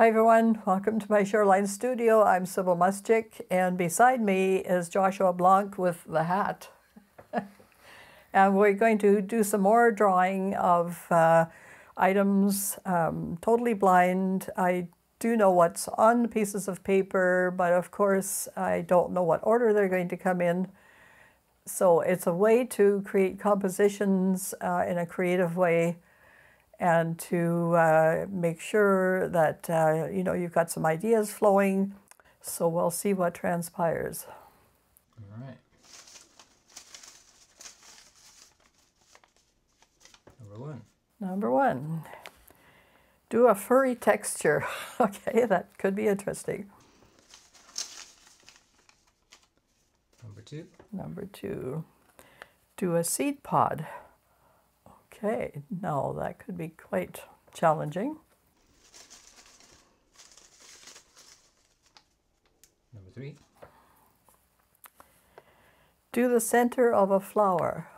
Hi everyone, welcome to my Shoreline studio. I'm Sybille Muschik and beside me is Joshua Blanc with the hat. and we're going to do some more drawing of uh, items, um, totally blind. I do know what's on the pieces of paper, but of course I don't know what order they're going to come in. So it's a way to create compositions uh, in a creative way and to uh, make sure that uh, you know you've got some ideas flowing. So we'll see what transpires. All right. Number one. Number one. Do a furry texture. okay, that could be interesting. Number two. Number two. Do a seed pod. Okay, now that could be quite challenging. Number three. Do the center of a flower.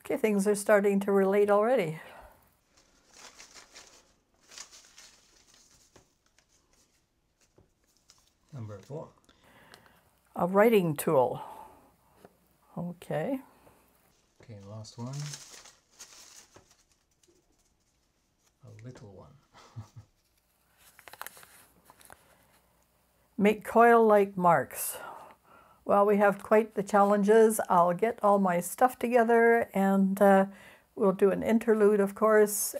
Okay, things are starting to relate already. Number four. A writing tool. Okay. Okay, last one. Little one. Make coil-like marks. Well, we have quite the challenges. I'll get all my stuff together and uh, we'll do an interlude, of course,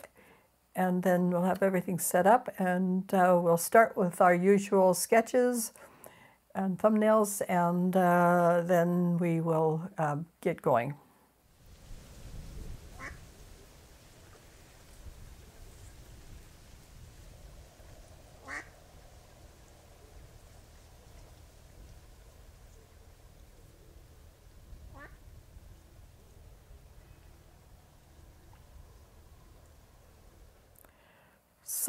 and then we'll have everything set up and uh, we'll start with our usual sketches and thumbnails and uh, then we will um, get going.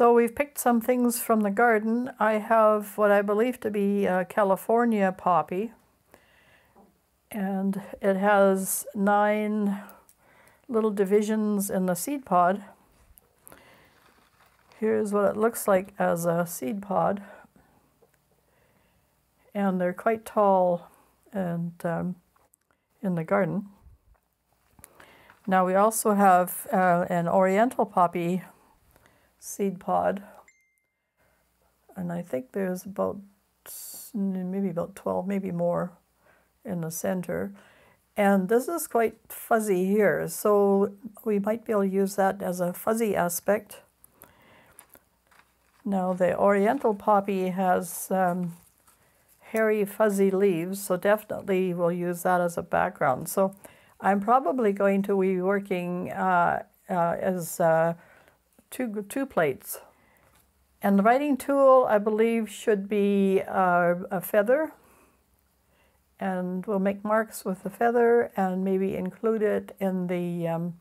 So we've picked some things from the garden. I have what I believe to be a California poppy. And it has nine little divisions in the seed pod. Here's what it looks like as a seed pod. And they're quite tall and um, in the garden. Now we also have uh, an oriental poppy seed pod. And I think there's about maybe about 12, maybe more in the center. And this is quite fuzzy here, so we might be able to use that as a fuzzy aspect. Now the oriental poppy has um, hairy fuzzy leaves, so definitely we'll use that as a background. So I'm probably going to be working uh, uh, as uh, two, two plates. And the writing tool, I believe, should be uh, a feather. And we'll make marks with the feather and maybe include it in the, um,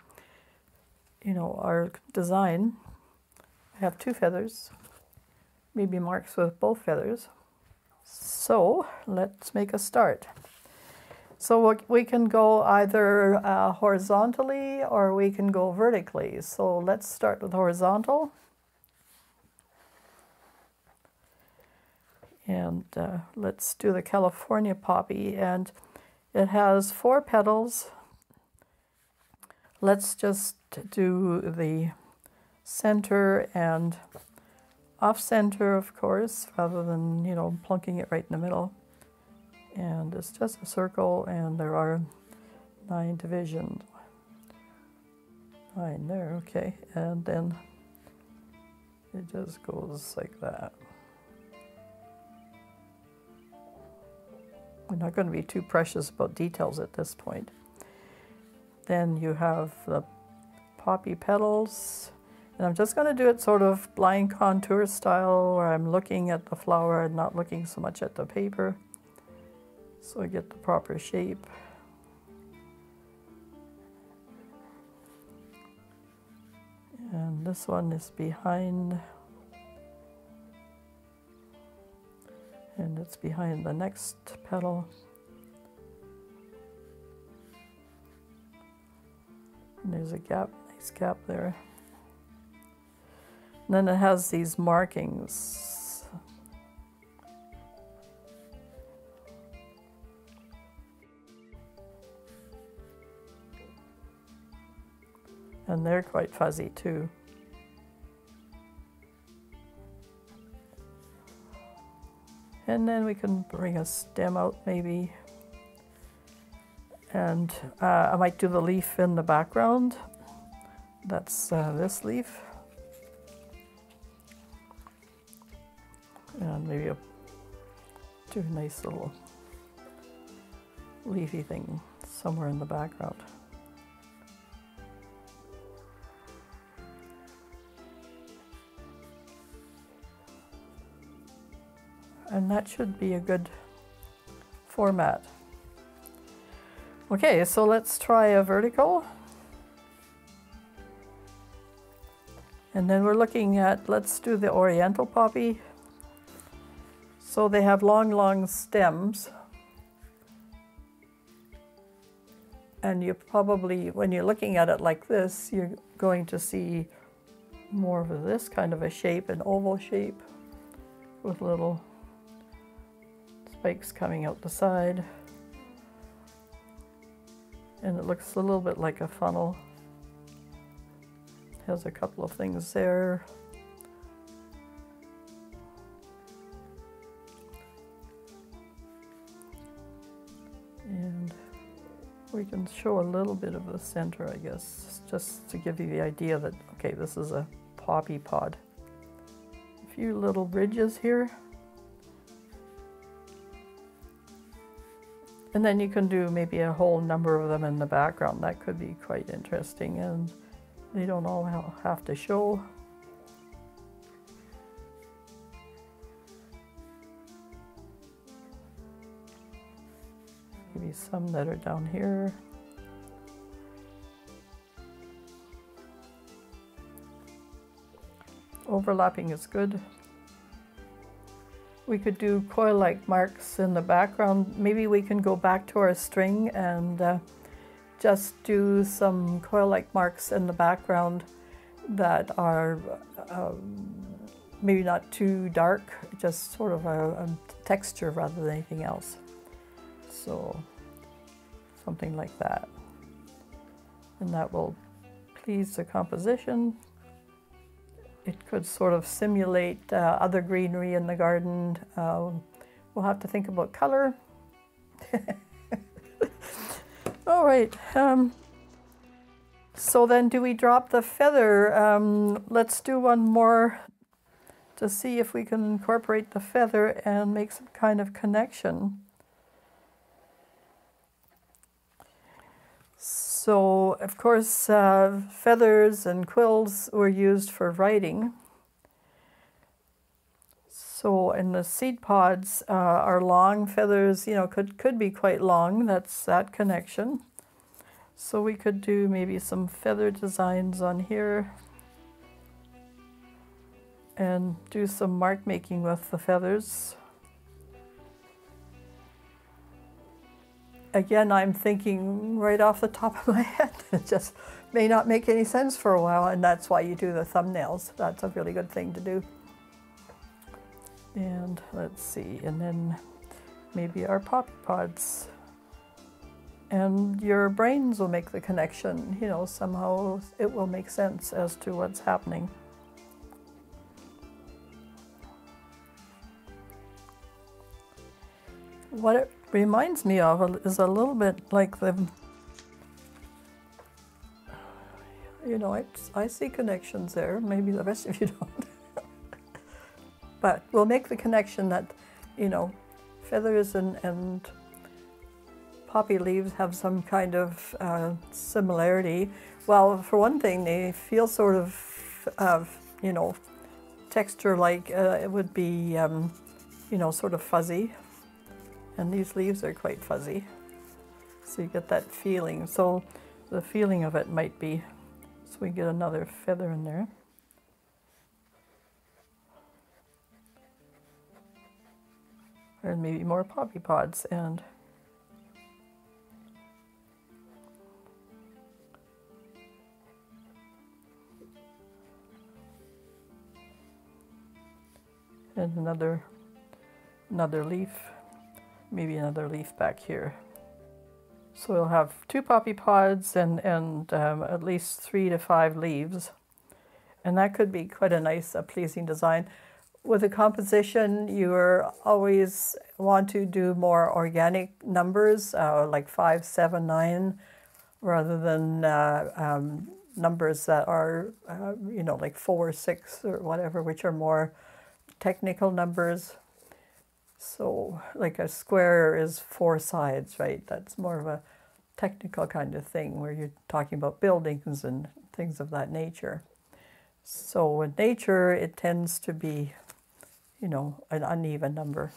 you know, our design. I have two feathers, maybe marks with both feathers. So let's make a start. So we can go either uh, horizontally or we can go vertically. So let's start with horizontal. And uh, let's do the California poppy. And it has four petals. Let's just do the center and off center, of course, rather than, you know, plunking it right in the middle and it's just a circle and there are nine divisions. Nine there, okay, and then it just goes like that. We're not going to be too precious about details at this point. Then you have the poppy petals, and I'm just going to do it sort of blind contour style where I'm looking at the flower and not looking so much at the paper so I get the proper shape. And this one is behind, and it's behind the next petal. And there's a gap, nice gap there. And then it has these markings. And they're quite fuzzy too. And then we can bring a stem out maybe. And uh, I might do the leaf in the background. That's uh, this leaf. And maybe a, do a nice little leafy thing somewhere in the background. And that should be a good format. Okay, so let's try a vertical. And then we're looking at, let's do the oriental poppy. So they have long, long stems. And you probably, when you're looking at it like this, you're going to see more of this kind of a shape, an oval shape with little spikes coming out the side. And it looks a little bit like a funnel. Has a couple of things there. And we can show a little bit of the center, I guess, just to give you the idea that, okay, this is a poppy pod. A few little ridges here. And then you can do maybe a whole number of them in the background. That could be quite interesting and they don't all have to show. Maybe some that are down here. Overlapping is good. We could do coil-like marks in the background. Maybe we can go back to our string and uh, just do some coil-like marks in the background that are um, maybe not too dark, just sort of a, a texture rather than anything else. So something like that. And that will please the composition it could sort of simulate uh, other greenery in the garden. Uh, we'll have to think about color. All right. Um, so then do we drop the feather? Um, let's do one more to see if we can incorporate the feather and make some kind of connection. So, of course, uh, feathers and quills were used for writing. So, in the seed pods uh, are long feathers, you know, could, could be quite long. That's that connection. So, we could do maybe some feather designs on here and do some mark making with the feathers. Again, I'm thinking right off the top of my head. It just may not make any sense for a while, and that's why you do the thumbnails. That's a really good thing to do. And let's see, and then maybe our poppy pods. And your brains will make the connection, you know, somehow it will make sense as to what's happening. What it reminds me of is a little bit like the, you know, I, I see connections there. Maybe the rest of you don't. but we'll make the connection that, you know, feathers and, and poppy leaves have some kind of uh, similarity. Well, for one thing, they feel sort of, uh, you know, texture like uh, it would be, um, you know, sort of fuzzy and these leaves are quite fuzzy. So you get that feeling. So the feeling of it might be, so we get another feather in there. And maybe more poppy pods and and another another leaf, maybe another leaf back here. So we'll have two poppy pods and, and um, at least three to five leaves. And that could be quite a nice, uh, pleasing design. With a composition, you always want to do more organic numbers, uh, like five, seven, nine, rather than uh, um, numbers that are, uh, you know, like four, six, or whatever, which are more technical numbers. So like a square is four sides, right? That's more of a technical kind of thing where you're talking about buildings and things of that nature. So in nature, it tends to be, you know, an uneven number.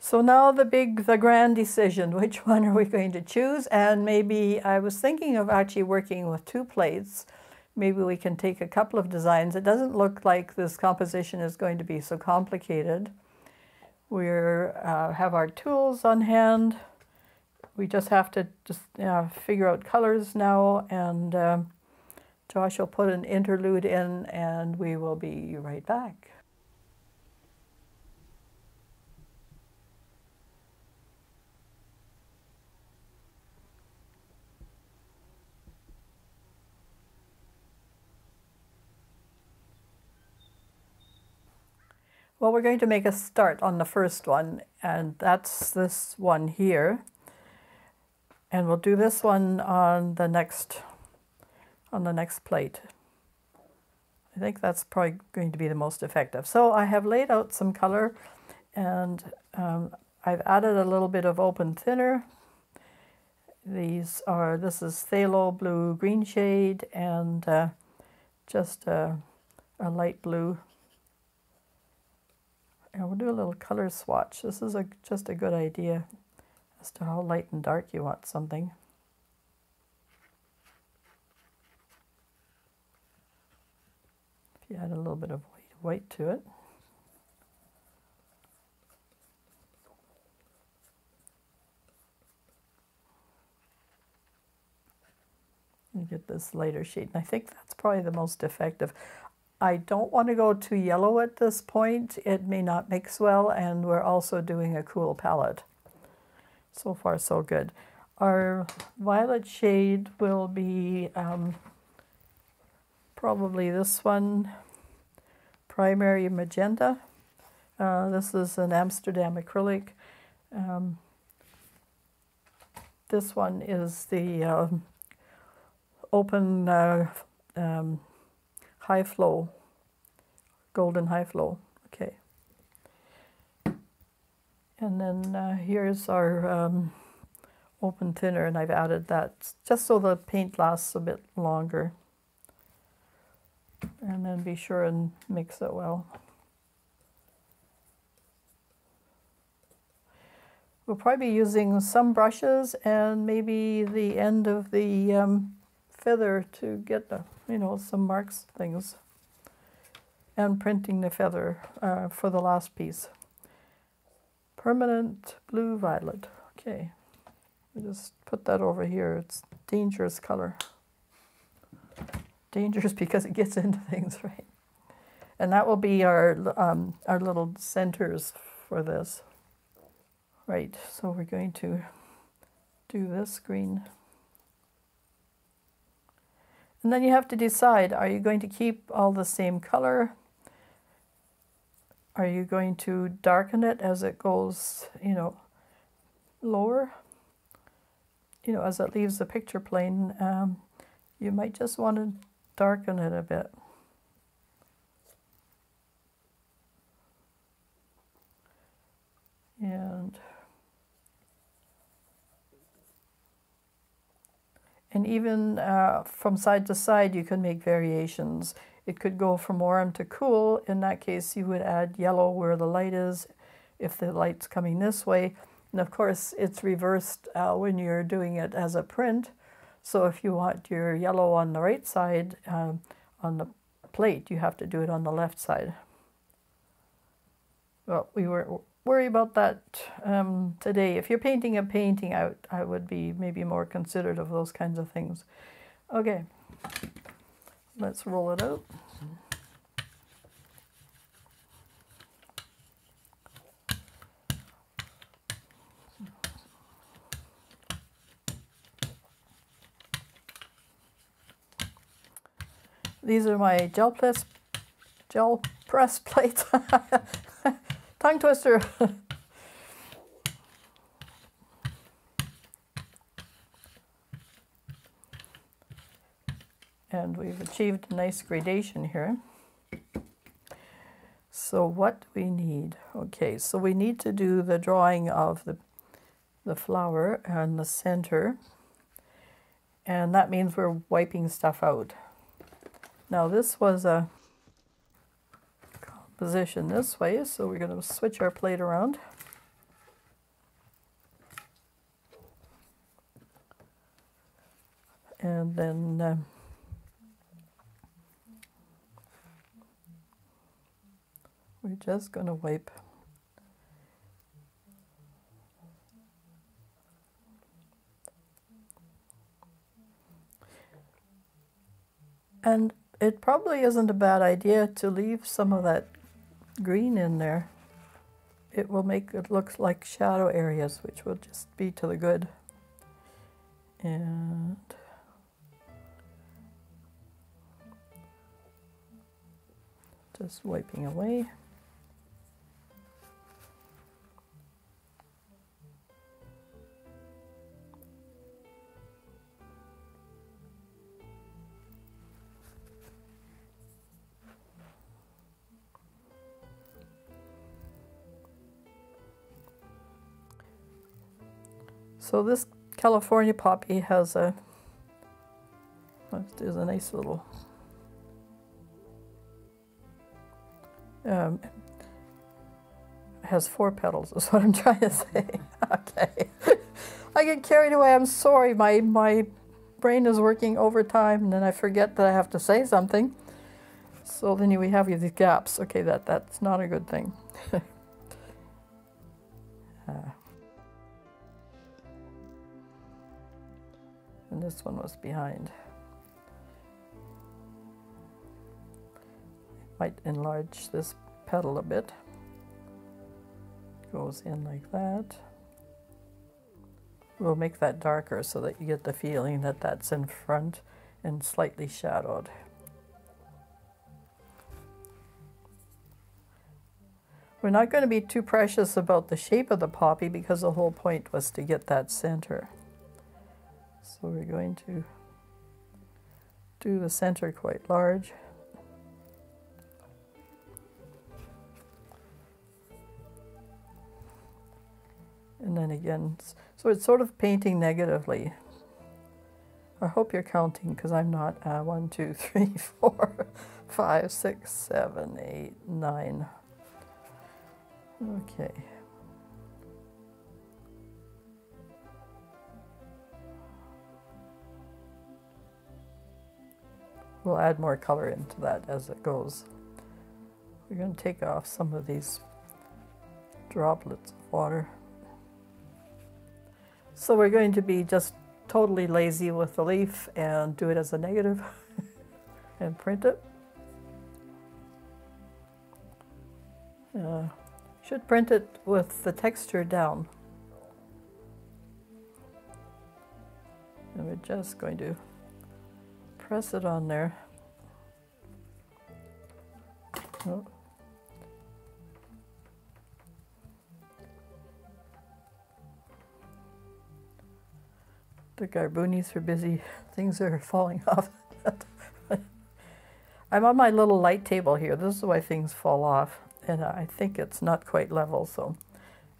So now the big, the grand decision, which one are we going to choose? And maybe I was thinking of actually working with two plates maybe we can take a couple of designs. It doesn't look like this composition is going to be so complicated. We uh, have our tools on hand. We just have to just uh, figure out colors now and uh, Josh will put an interlude in and we will be right back. Well, we're going to make a start on the first one, and that's this one here. And we'll do this one on the next on the next plate. I think that's probably going to be the most effective. So I have laid out some color and um, I've added a little bit of open thinner. These are, this is phthalo blue green shade and uh, just a, a light blue and we'll do a little color swatch. This is a, just a good idea as to how light and dark you want something. If you add a little bit of white, to it. You get this lighter shade, and I think that's probably the most effective. I don't want to go too yellow at this point. It may not mix well, and we're also doing a cool palette. So far, so good. Our violet shade will be um, probably this one, Primary Magenta. Uh, this is an Amsterdam acrylic. Um, this one is the uh, open uh, um, high flow, golden high flow. Okay. And then uh, here's our um, open thinner, and I've added that just so the paint lasts a bit longer. And then be sure and mix it well. We'll probably be using some brushes and maybe the end of the um, feather to get you know, some marks things. And printing the feather uh, for the last piece. Permanent blue violet. Okay, I just put that over here. It's dangerous color. Dangerous because it gets into things, right? And that will be our, um, our little centers for this. Right, so we're going to do this green. And then you have to decide, are you going to keep all the same color? Are you going to darken it as it goes, you know, lower? You know, as it leaves the picture plane, um, you might just want to darken it a bit. And And even uh, from side to side, you can make variations. It could go from warm to cool. In that case, you would add yellow where the light is, if the light's coming this way. And of course, it's reversed uh, when you're doing it as a print. So if you want your yellow on the right side um, on the plate, you have to do it on the left side. Well, we were worry about that um, today. If you're painting a painting, out, I would be maybe more considerate of those kinds of things. Okay, let's roll it out. These are my gel press, gel press plates. Tongue twister. and we've achieved a nice gradation here. So what do we need? Okay, so we need to do the drawing of the, the flower and the center. And that means we're wiping stuff out. Now this was a composition this way, so we're going to switch our plate around. And then uh, We're just going to wipe And it probably isn't a bad idea to leave some of that green in there. It will make it look like shadow areas, which will just be to the good. And just wiping away. So this California poppy has a, there's a nice little, um, has four petals is what I'm trying to say. okay. I get carried away. I'm sorry. My, my brain is working overtime and then I forget that I have to say something. So then we have these gaps. Okay, that, that's not a good thing. one was behind. Might enlarge this petal a bit. Goes in like that. We'll make that darker so that you get the feeling that that's in front and slightly shadowed. We're not going to be too precious about the shape of the poppy because the whole point was to get that center. So we're going to do the center quite large. And then again, so it's sort of painting negatively. I hope you're counting because I'm not. Uh, one, two, three, four, five, six, seven, eight, nine. Okay. We'll add more color into that as it goes. We're going to take off some of these droplets of water. So we're going to be just totally lazy with the leaf and do it as a negative and print it. Uh, should print it with the texture down. And we're just going to press it on there. Oh. The garboonies are busy. Things are falling off. I'm on my little light table here. This is why things fall off. And I think it's not quite level, so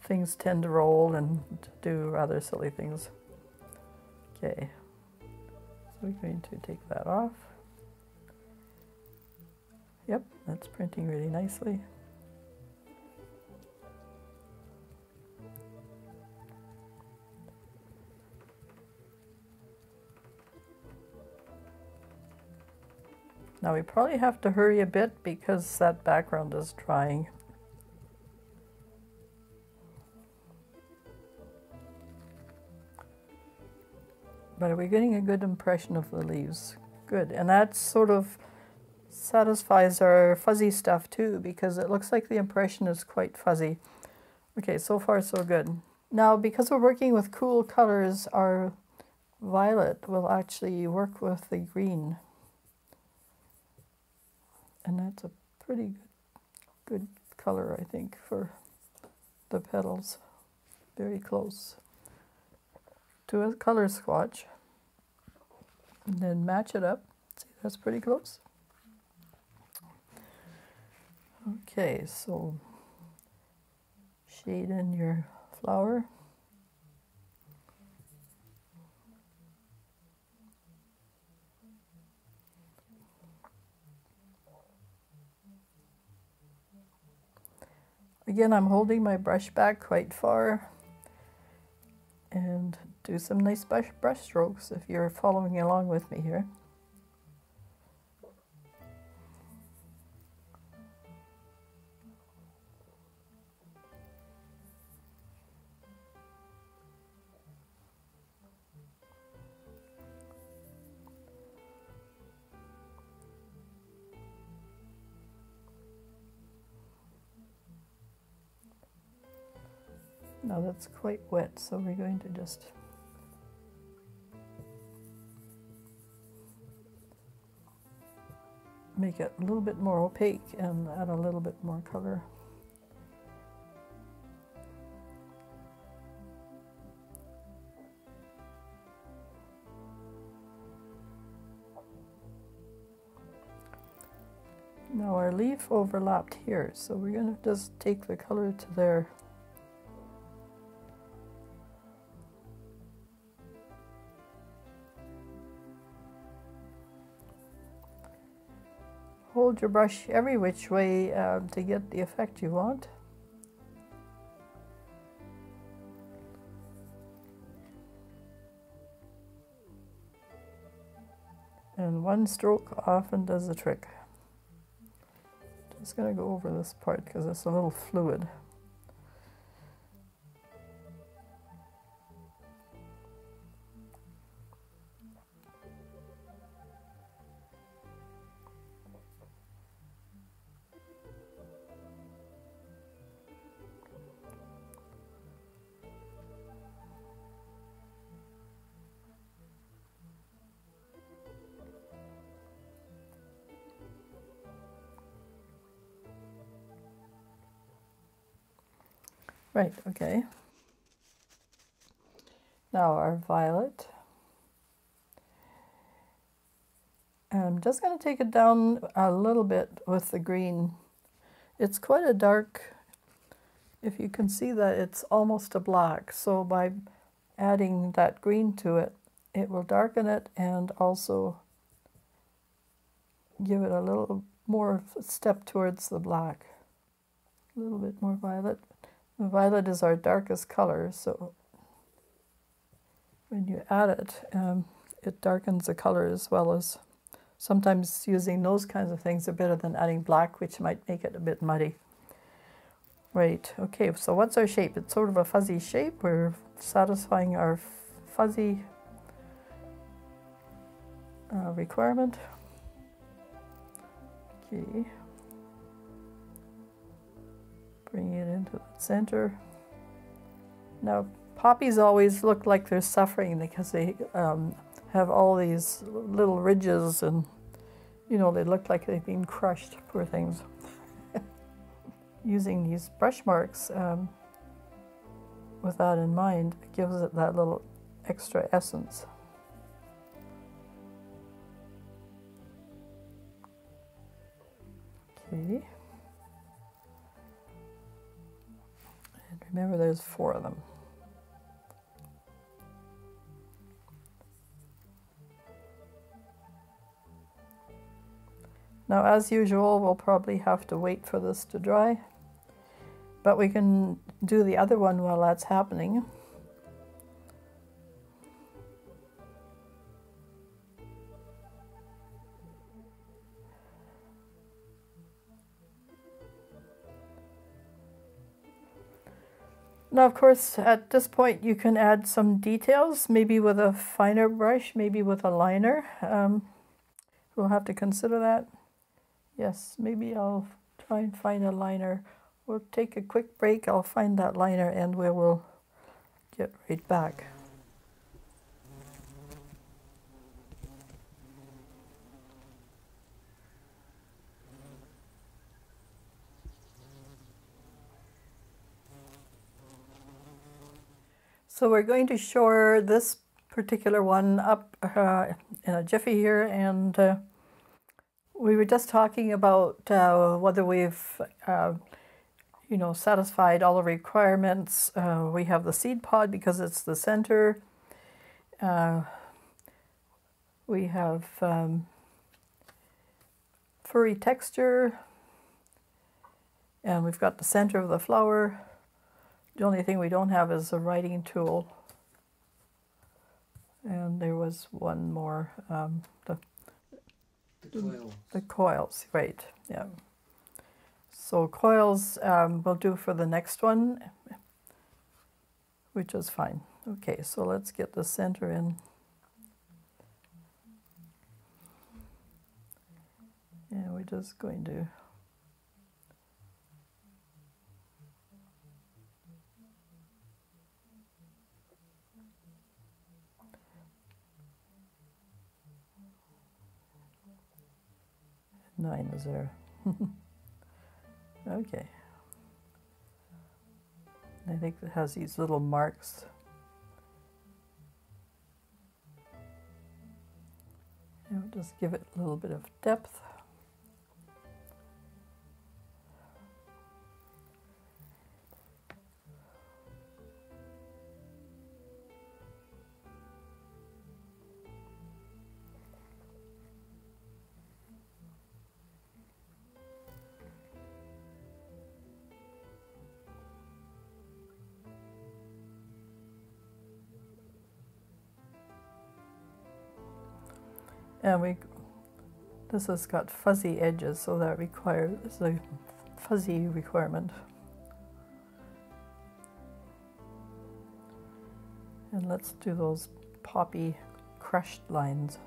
things tend to roll and do rather silly things. Okay. We're going to take that off. Yep, that's printing really nicely. Now we probably have to hurry a bit because that background is drying. But are we getting a good impression of the leaves? Good. And that sort of satisfies our fuzzy stuff too because it looks like the impression is quite fuzzy. Okay, so far so good. Now, because we're working with cool colors, our violet will actually work with the green. And that's a pretty good, good color, I think, for the petals. Very close to a color swatch. And then match it up. See, that's pretty close. Okay, so shade in your flower. Again, I'm holding my brush back quite far and do some nice brush, brush strokes if you're following along with me here. Now that's quite wet, so we're going to just make it a little bit more opaque and add a little bit more color. Now our leaf overlapped here, so we're going to just take the color to there your brush every which way um, to get the effect you want. And one stroke often does the trick. Just going to go over this part because it's a little fluid. Right, okay. Now our violet. I'm just going to take it down a little bit with the green. It's quite a dark, if you can see that it's almost a black. So by adding that green to it, it will darken it and also give it a little more step towards the black. A little bit more violet. Violet is our darkest color, so when you add it, um, it darkens the color as well as sometimes using those kinds of things are better than adding black, which might make it a bit muddy. Right, okay, so what's our shape? It's sort of a fuzzy shape. We're satisfying our fuzzy uh, requirement. Okay. Bring it into the center. Now, poppies always look like they're suffering because they um, have all these little ridges and, you know, they look like they've been crushed, poor things. Using these brush marks um, with that in mind, gives it that little extra essence. Okay. Remember, there's four of them. Now, as usual, we'll probably have to wait for this to dry, but we can do the other one while that's happening. Now, of course, at this point you can add some details, maybe with a finer brush, maybe with a liner. Um, we'll have to consider that. Yes, maybe I'll try and find a liner. We'll take a quick break. I'll find that liner and we will get right back. So we're going to shore this particular one up uh, in a jiffy here and uh, we were just talking about uh, whether we've uh, you know satisfied all the requirements. Uh, we have the seed pod because it's the center. Uh, we have um, furry texture and we've got the center of the flower. The only thing we don't have is a writing tool. And there was one more, um, the, The coils. the coils, right, yeah. So coils um, we'll do for the next one, which is fine. Okay, so let's get the center in. And we're just going to Nine is there. okay. I think it has these little marks. Just give it a little bit of depth. And we, this has got fuzzy edges, so that requires a fuzzy requirement. And let's do those poppy crushed lines.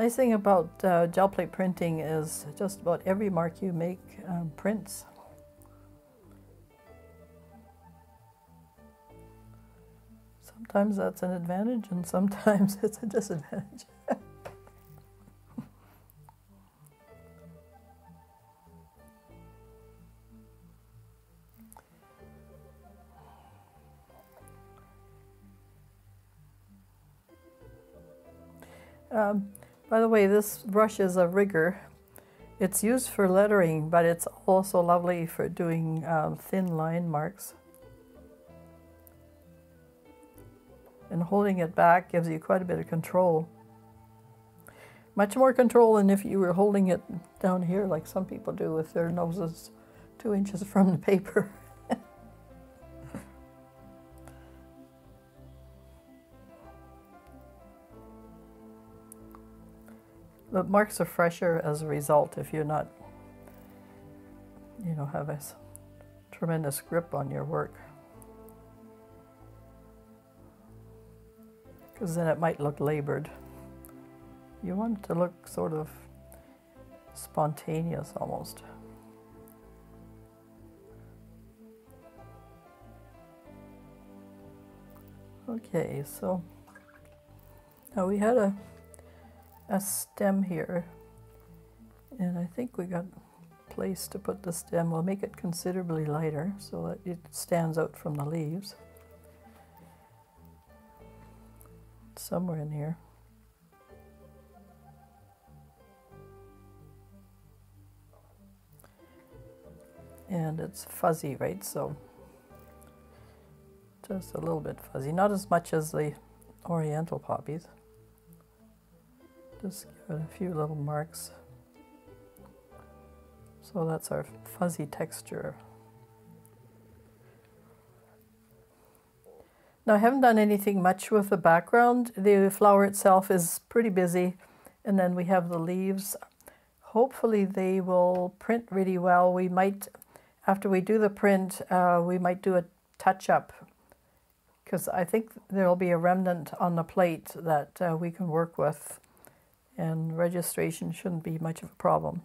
Nice thing about uh, gel plate printing is just about every mark you make um, prints. Sometimes that's an advantage and sometimes it's a disadvantage. Way, this brush is a rigger. It's used for lettering, but it's also lovely for doing um, thin line marks. And holding it back gives you quite a bit of control. Much more control than if you were holding it down here like some people do with their noses two inches from the paper. The marks are fresher as a result if you're not, you know, have a tremendous grip on your work. Because then it might look labored. You want it to look sort of spontaneous almost. Okay, so now we had a a stem here and I think we got place to put the stem. We'll make it considerably lighter so that it stands out from the leaves. Somewhere in here. And it's fuzzy, right? So just a little bit fuzzy. Not as much as the oriental poppies. Just give it a few little marks. So that's our fuzzy texture. Now I haven't done anything much with the background. The flower itself is pretty busy and then we have the leaves. Hopefully they will print really well. We might, after we do the print, uh, we might do a touch-up because I think there'll be a remnant on the plate that uh, we can work with and registration shouldn't be much of a problem.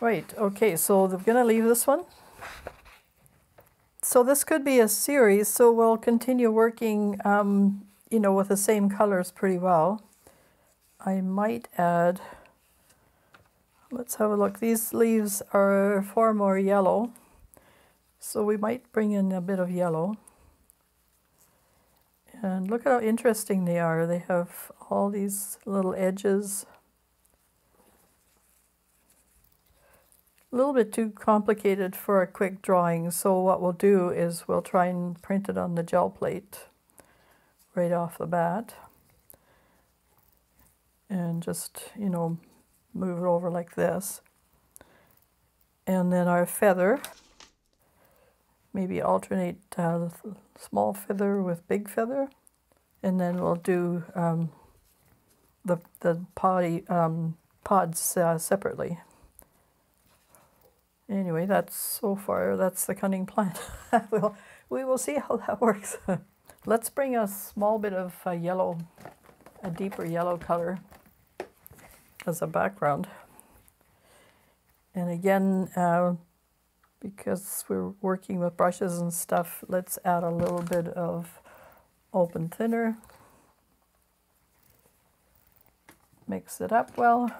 Right, okay, so we're going to leave this one so this could be a series, so we'll continue working, um, you know, with the same colors pretty well. I might add, let's have a look. These leaves are far more yellow, so we might bring in a bit of yellow. And look at how interesting they are. They have all these little edges. A little bit too complicated for a quick drawing, so what we'll do is we'll try and print it on the gel plate right off the bat. And just, you know, move it over like this. And then our feather, maybe alternate uh, small feather with big feather. And then we'll do um, the, the poddy, um, pods uh, separately. Anyway, that's so far, that's the cunning plan. we'll, we will see how that works. Let's bring a small bit of uh, yellow, a deeper yellow color as a background. And again, uh, because we're working with brushes and stuff, let's add a little bit of open thinner. Mix it up well.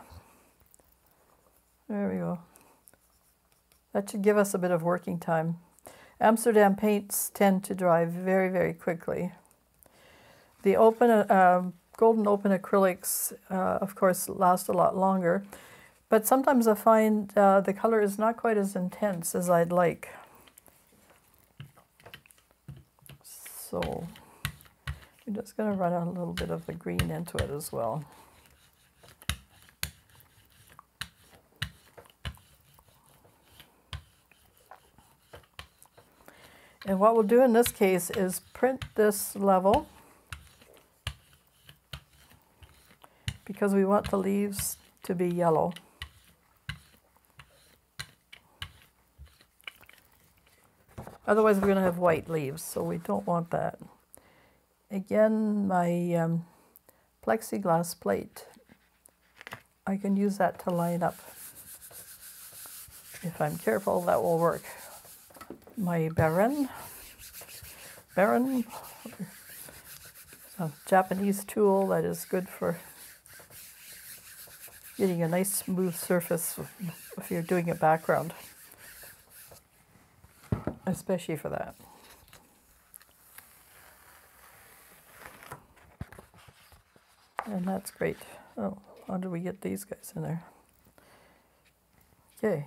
There we go. That should give us a bit of working time. Amsterdam paints tend to dry very, very quickly. The open, uh, golden open acrylics, uh, of course, last a lot longer. But sometimes I find uh, the color is not quite as intense as I'd like. So I'm just going to run a little bit of the green into it as well. And what we'll do in this case is print this level because we want the leaves to be yellow. Otherwise, we're going to have white leaves, so we don't want that. Again, my um, plexiglass plate, I can use that to line up. If I'm careful, that will work. My Baren, Baren, a Japanese tool that is good for getting a nice smooth surface if you're doing a background especially for that. And that's great. Oh, how do we get these guys in there? Okay,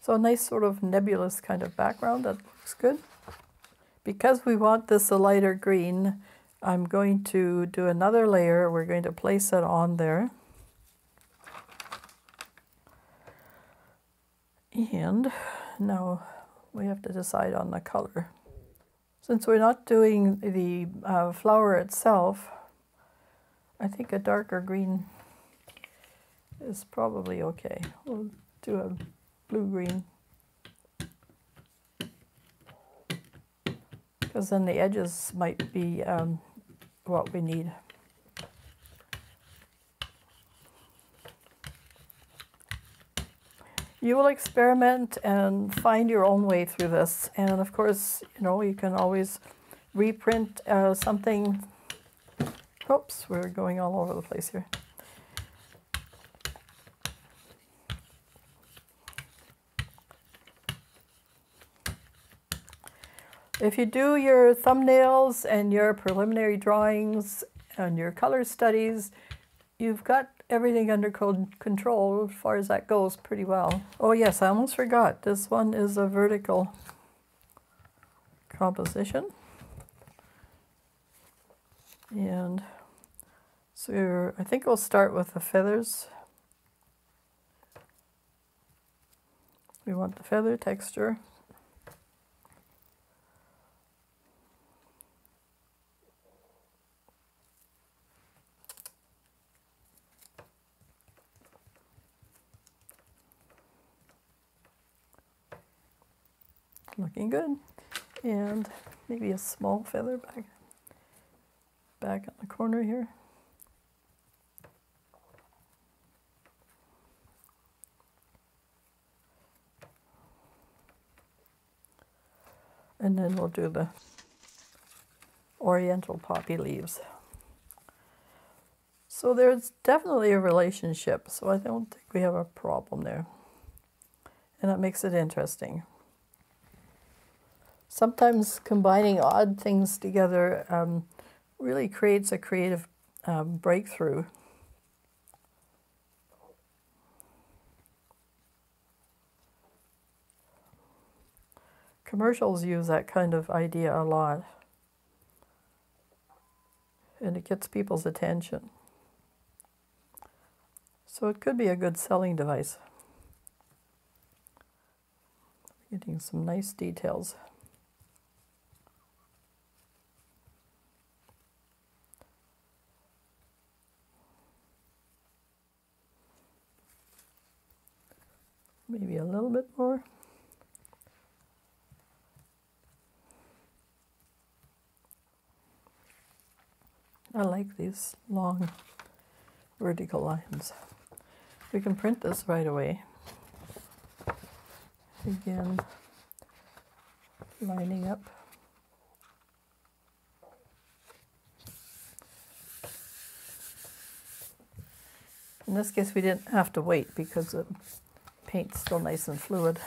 so a nice sort of nebulous kind of background, that looks good. Because we want this a lighter green, I'm going to do another layer. We're going to place it on there. And now we have to decide on the color. Since we're not doing the uh, flower itself, I think a darker green is probably okay. We'll do a blue-green. Because then the edges might be um, what we need. You will experiment and find your own way through this. And of course, you know, you can always reprint uh, something. Oops, we're going all over the place here. If you do your thumbnails and your preliminary drawings and your color studies, you've got everything under control as far as that goes pretty well. Oh yes, I almost forgot. This one is a vertical composition. And so I think we'll start with the feathers. We want the feather texture. Good. And maybe a small feather back, back on the corner here. And then we'll do the oriental poppy leaves. So there's definitely a relationship, so I don't think we have a problem there. And that makes it interesting. Sometimes combining odd things together um, really creates a creative um, breakthrough. Commercials use that kind of idea a lot, and it gets people's attention. So it could be a good selling device. Getting some nice details. Maybe a little bit more. I like these long vertical lines. We can print this right away. Again, lining up. In this case, we didn't have to wait because the paint's still nice and fluid.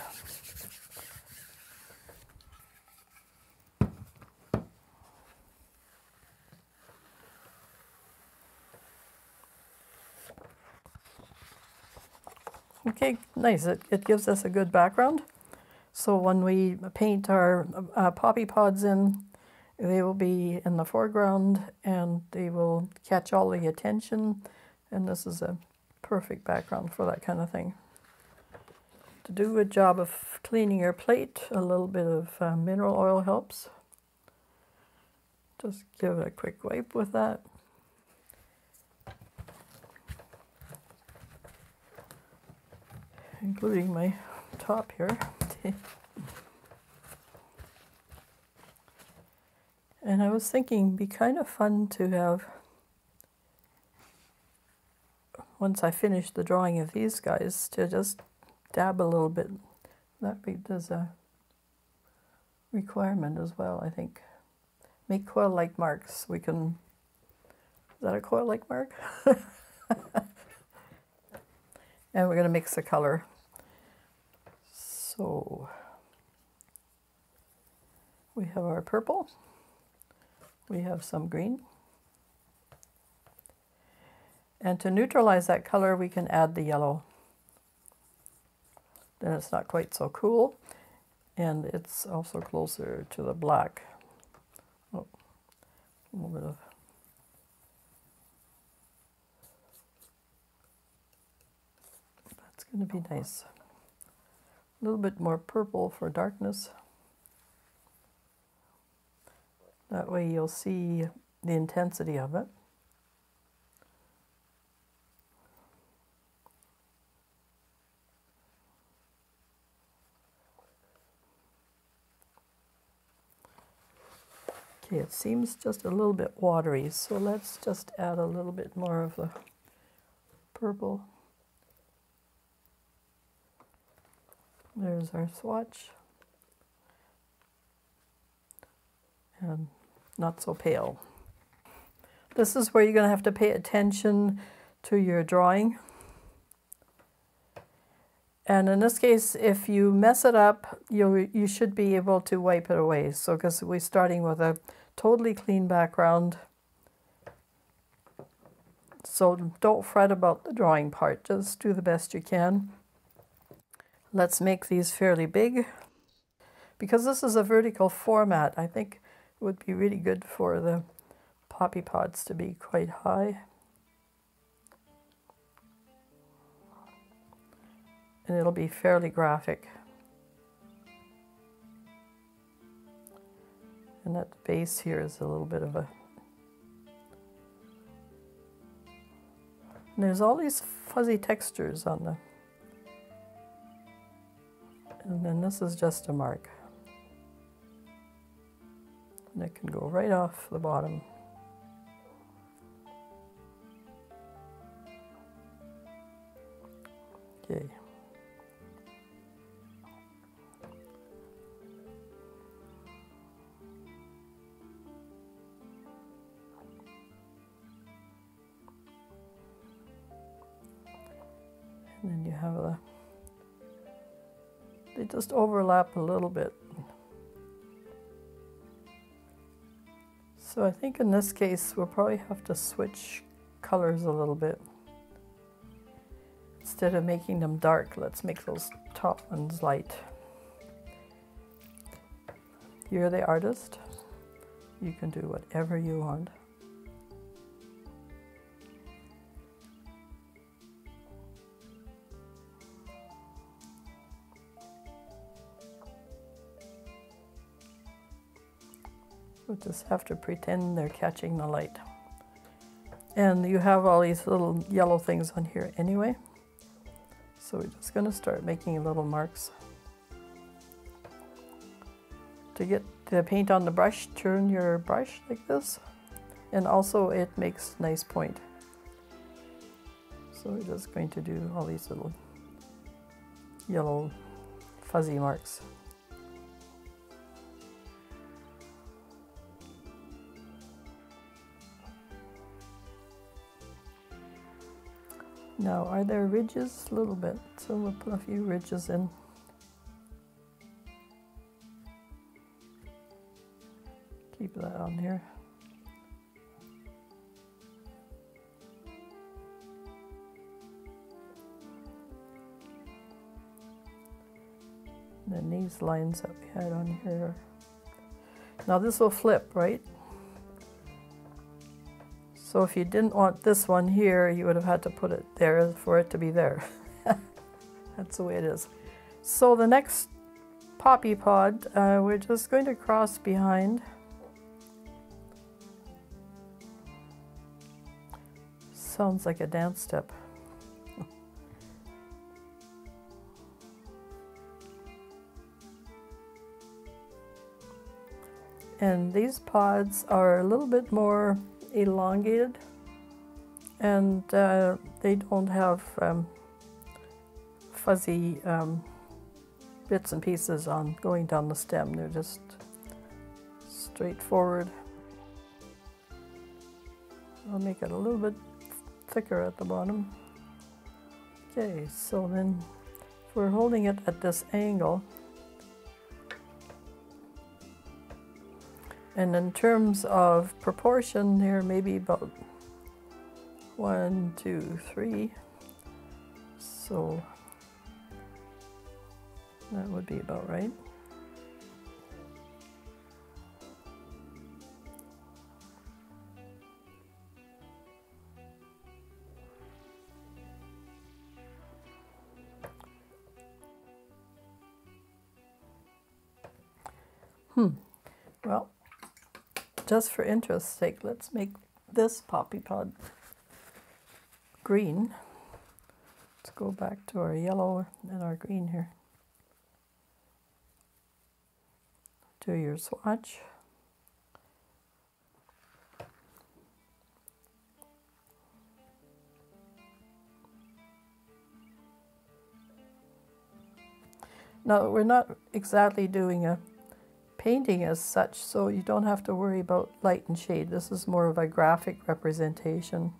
Okay, nice. It, it gives us a good background. So when we paint our uh, poppy pods in, they will be in the foreground and they will catch all the attention. And this is a perfect background for that kind of thing. To do a job of cleaning your plate, a little bit of uh, mineral oil helps. Just give it a quick wipe with that. including my top here. and I was thinking be kind of fun to have once I finish the drawing of these guys to just dab a little bit. That does a requirement as well, I think. Make coil-like marks. We can. Is that a coil-like mark? and we're going to mix the color. So we have our purple, we have some green, and to neutralize that color we can add the yellow. Then it's not quite so cool and it's also closer to the black. Oh, a little bit of that's going to be nice. A little bit more purple for darkness. That way you'll see the intensity of it. It seems just a little bit watery, so let's just add a little bit more of the purple. There's our swatch. And not so pale. This is where you're going to have to pay attention to your drawing. And in this case, if you mess it up, you you should be able to wipe it away. So because we're starting with a totally clean background. So don't fret about the drawing part. Just do the best you can. Let's make these fairly big. Because this is a vertical format, I think it would be really good for the poppy pods to be quite high. And it'll be fairly graphic. And that base here is a little bit of a... And there's all these fuzzy textures on the and then this is just a mark. And it can go right off the bottom. Okay. Have the, they just overlap a little bit. So I think in this case we'll probably have to switch colors a little bit. Instead of making them dark, let's make those top ones light. You're the artist. You can do whatever you want. We'll just have to pretend they're catching the light. And you have all these little yellow things on here anyway. So we're just going to start making little marks. To get the paint on the brush, turn your brush like this. And also it makes nice point. So we're just going to do all these little yellow fuzzy marks. Now, are there ridges? A little bit. So we'll put a few ridges in. Keep that on here. then these lines that we had on here. Now this will flip, right? So if you didn't want this one here, you would have had to put it there for it to be there. That's the way it is. So the next poppy pod, uh, we're just going to cross behind. Sounds like a dance step. and these pods are a little bit more elongated and uh, they don't have um, fuzzy um, bits and pieces on going down the stem. They're just straightforward. I'll make it a little bit thicker at the bottom. Okay, so then if we're holding it at this angle, And in terms of proportion, there may be about one, two, three. So that would be about right. Hmm. Well, just for interest's sake, let's make this poppy pod green. Let's go back to our yellow and our green here. Do your swatch. Now, we're not exactly doing a painting as such, so you don't have to worry about light and shade. This is more of a graphic representation.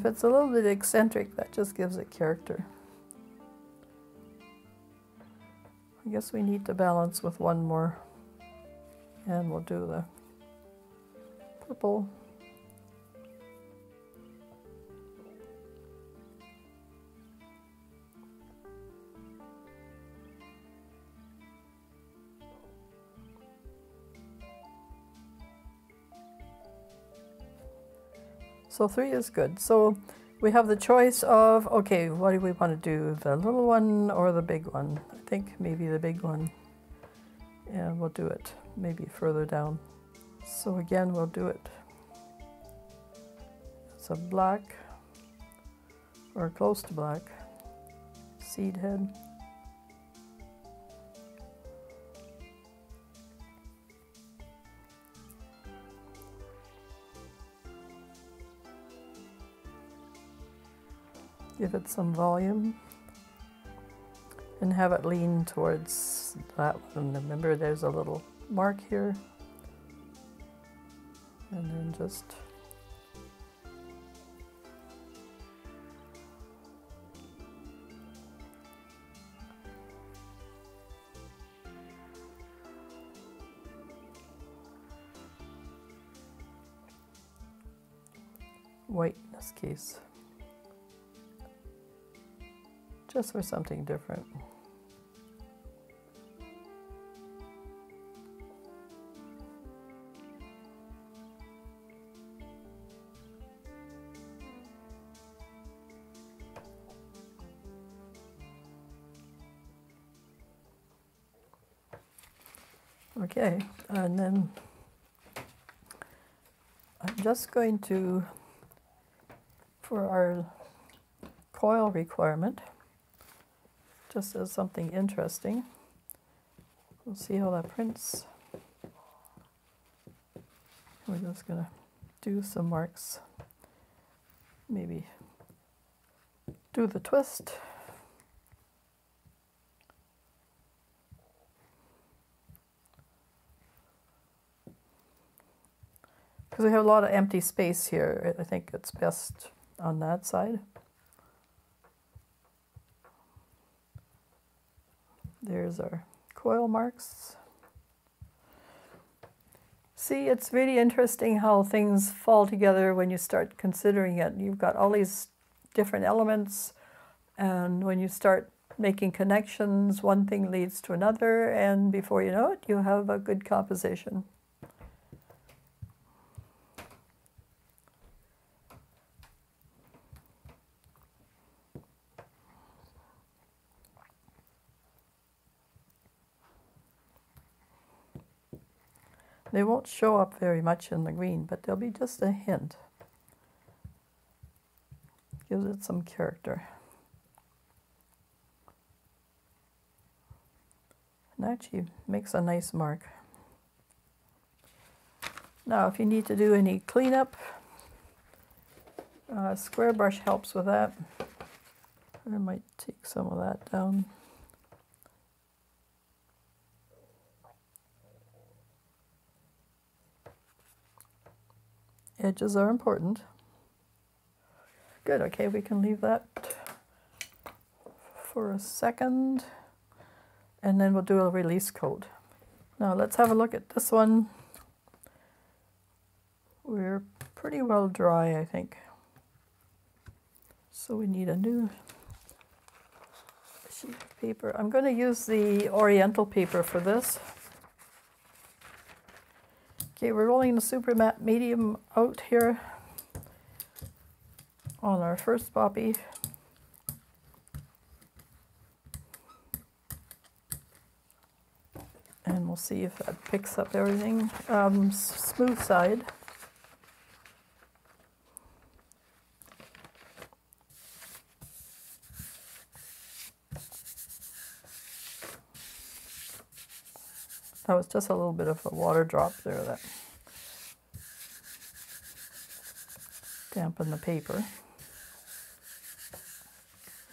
If it's a little bit eccentric, that just gives it character. I guess we need to balance with one more. And we'll do the purple. So three is good. So we have the choice of, okay, what do we want to do? The little one or the big one? I think maybe the big one. And we'll do it maybe further down. So again, we'll do it. It's a black or close to black seed head. Give it some volume and have it lean towards that one. Remember there's a little mark here and then just white in this case just for something different. Okay, and then I'm just going to, for our coil requirement, just as something interesting, we'll see how that prints. We're just going to do some marks, maybe do the twist. Because we have a lot of empty space here, I think it's best on that side. There's our coil marks. See, it's really interesting how things fall together when you start considering it. You've got all these different elements, and when you start making connections, one thing leads to another, and before you know it, you have a good composition. They won't show up very much in the green, but they'll be just a hint. Gives it some character. And actually makes a nice mark. Now if you need to do any cleanup, uh, square brush helps with that. I might take some of that down. Edges are important. Good, okay, we can leave that for a second and then we'll do a release coat. Now let's have a look at this one. We're pretty well dry, I think. So we need a new sheet of paper. I'm going to use the Oriental paper for this. Okay, we're rolling the super matte medium out here on our first poppy. And we'll see if that picks up everything. Um, smooth side. Was just a little bit of a water drop there that dampened the paper.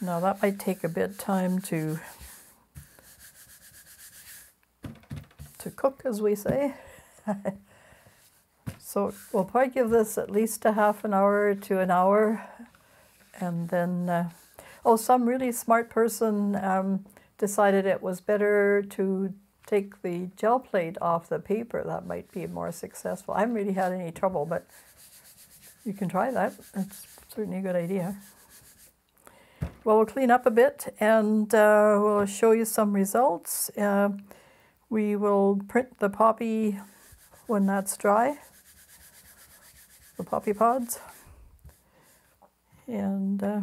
Now that might take a bit time to to cook, as we say. so we'll probably give this at least a half an hour to an hour, and then uh, oh, some really smart person um, decided it was better to take the gel plate off the paper, that might be more successful. I haven't really had any trouble, but you can try that. It's certainly a good idea. Well, we'll clean up a bit and uh, we'll show you some results. Uh, we will print the poppy when that's dry, the poppy pods, and uh,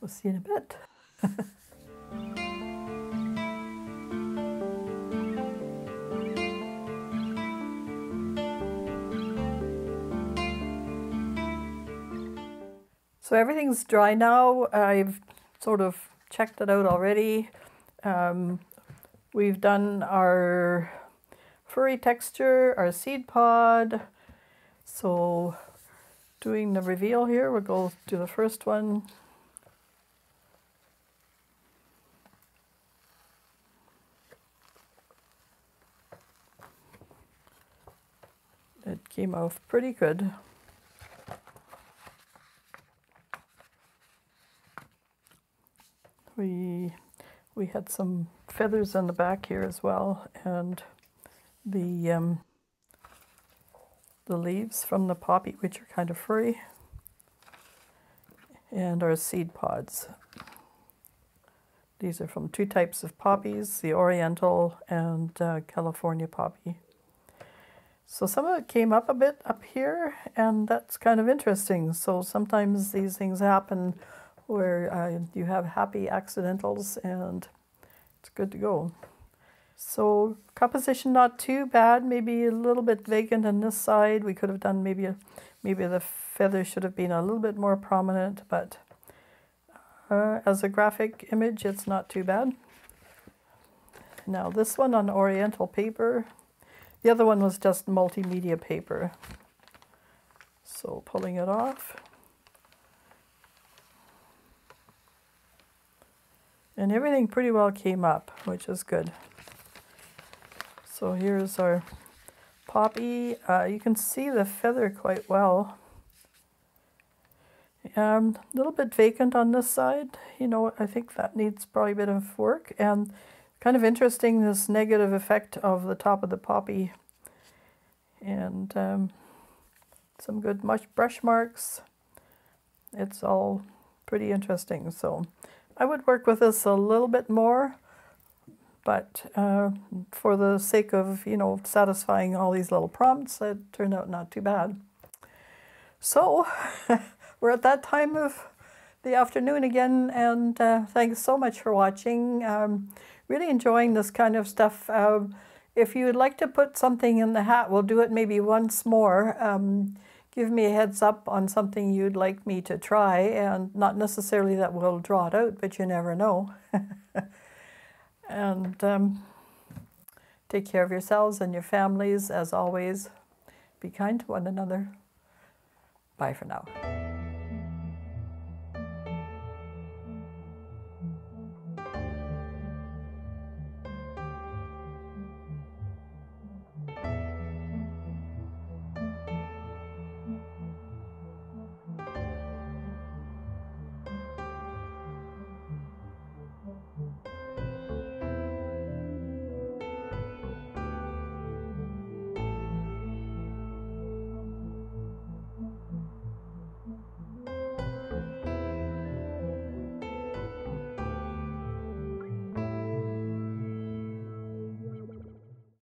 we'll see you in a bit. So everything's dry now. I've sort of checked it out already. Um, we've done our furry texture, our seed pod. So doing the reveal here, we'll go do the first one. It came off pretty good. We we had some feathers on the back here as well, and the um, the leaves from the poppy, which are kind of furry, and our seed pods. These are from two types of poppies, the Oriental and uh, California poppy. So some of it came up a bit up here, and that's kind of interesting. So sometimes these things happen where uh, you have happy accidentals, and it's good to go. So composition not too bad, maybe a little bit vacant on this side. We could have done maybe a, maybe the feather should have been a little bit more prominent, but uh, as a graphic image, it's not too bad. Now this one on Oriental paper, the other one was just multimedia paper. So pulling it off. And everything pretty well came up, which is good. So here's our poppy. Uh, you can see the feather quite well. A um, little bit vacant on this side. You know, I think that needs probably a bit of work. And kind of interesting, this negative effect of the top of the poppy. And um, some good brush marks. It's all pretty interesting. So I would work with this a little bit more. But uh, for the sake of, you know, satisfying all these little prompts, it turned out not too bad. So we're at that time of the afternoon again, and uh, thanks so much for watching. Um, really enjoying this kind of stuff. Uh, if you would like to put something in the hat, we'll do it maybe once more. Um, give me a heads up on something you'd like me to try, and not necessarily that we'll draw it out, but you never know. and um, take care of yourselves and your families as always. Be kind to one another. Bye for now.